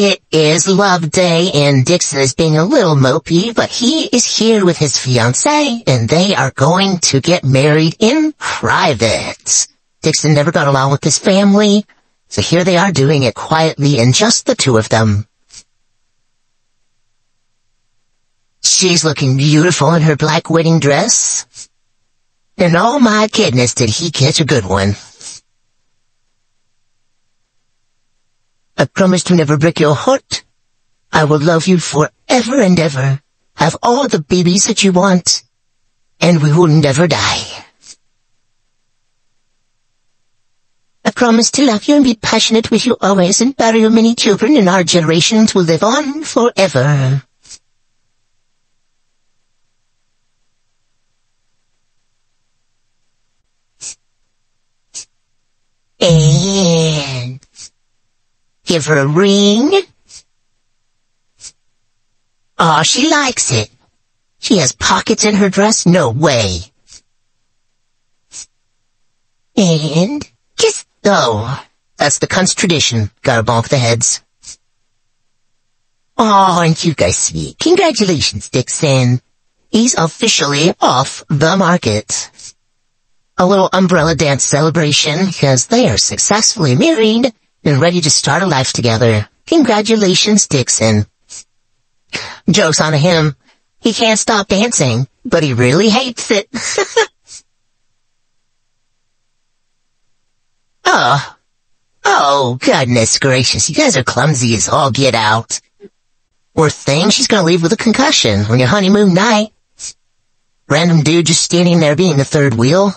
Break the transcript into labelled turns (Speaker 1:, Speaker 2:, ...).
Speaker 1: It is love day and Dixon is being a little mopey, but he is here with his fiancée and they are going to get married in private. Dixon never got along with his family, so here they are doing it quietly and just the two of them. She's looking beautiful in her black wedding dress. And oh my goodness, did he catch a good one. I promise to never break your heart. I will love you forever and ever. Have all the babies that you want. And we will never die. I promise to love you and be passionate with you always and bear you many children and our generations will live on forever. And give her a ring. Oh, she likes it. She has pockets in her dress? No way. And kiss. Oh, that's the cunt's tradition. Gotta bonk the heads. Oh, aren't you guys sweet? Congratulations, Dixon. He's officially off the market. A little umbrella dance celebration because they are successfully married and ready to start a life together. Congratulations, Dixon. Joke's on him. He can't stop dancing, but he really hates it. oh. Oh, goodness gracious. You guys are clumsy as all get out. Poor thing, she's gonna leave with a concussion on your honeymoon night. Random dude just standing there being the third wheel.